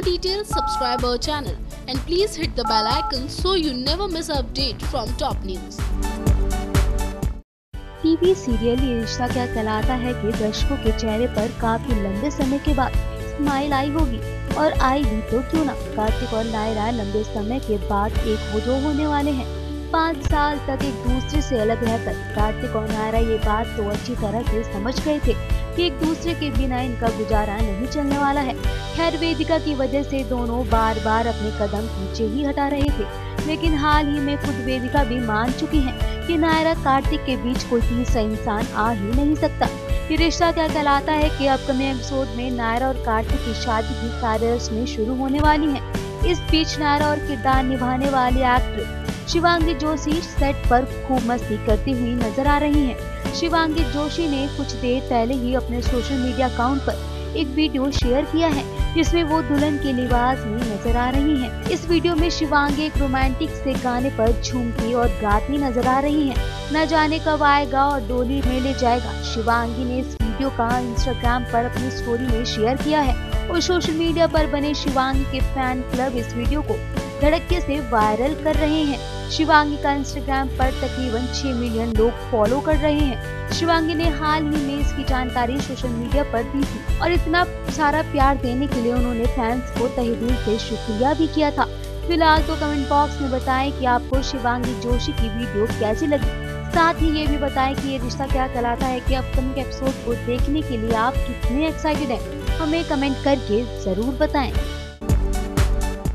details, subscribe our channel. And please hit the bell icon so you never miss an update from top news. TV serial Yeh Rishta Kya कहलाता है कि दर्शकों के चेहरे पर काफ़ी लंबे समय के बाद स्माइल आई होगी। और आएगी तो क्यों ना? कार्तिक और नायरा लंबे समय के बाद एक दो होने वाले हैं। पाँच साल तक एक दूसरे से अलग रहकर कार्तिक और नायरा ये बात तो अच्छी तरह से समझ गए थे। कि एक दूसरे के बिना इनका गुजारा नहीं चलने वाला है। खैर, वेदिका की वजह से दोनों बार बार अपने कदम पीछे ही हटा रहे थे। लेकिन हाल ही में खुद वेदिका भी मान चुकी हैं कि नायरा कार्तिक के बीच कोई तीसरा इंसान आ ही नहीं सकता। ये रिश्ता क्या कहलाता है कि अपकमिंग एपिसोड में नायरा और कार्तिक की शादी की सारे रस्में शुरू होने वाली है। इस बीच नायरा और किरदार निभाने वाली एक्ट्रेस शिवांगी जोशी सेट पर खूब मस्ती करती हुई नज़र आ रही हैं। शिवांगी जोशी ने कुछ देर पहले ही अपने सोशल मीडिया अकाउंट पर एक वीडियो शेयर किया है, जिसमें वो दुल्हन के लिबास में नज़र आ रही हैं। इस वीडियो में शिवांगी एक रोमांटिक से गाने पर झूमती और गाती नज़र आ रही हैं। न जाने कब आएगा और डोली में ले जाएगा शिवांगी ने इस वीडियो का इंस्टाग्राम पर अपनी स्टोरी में शेयर किया है और सोशल मीडिया पर बने शिवांगी के फ़ैन क्लब इस वीडियो को धड़के से वायरल कर रहे हैं। शिवांगी का इंस्टाग्राम पर तकरीबन 6 मिलियन लोग फॉलो कर रहे हैं। शिवांगी ने हाल ही में इसकी जानकारी सोशल मीडिया पर दी थी और इतना सारा प्यार देने के लिए उन्होंने फैंस को तहे दिल से शुक्रिया भी किया था। फ़िलहाल तो कमेंट बॉक्स में बताएँ कि आपको शिवांगी जोशी की वीडियो कैसी लगी। साथ ही ये भी बताएँ कि ये रिश्ता क्या कहलाता है कि अपकमिंग एपिसोड को देखने के लिए आप कितने एक्साइटेड हैं। हमें कमेंट करके ज़रूर बताएँ।